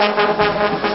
Música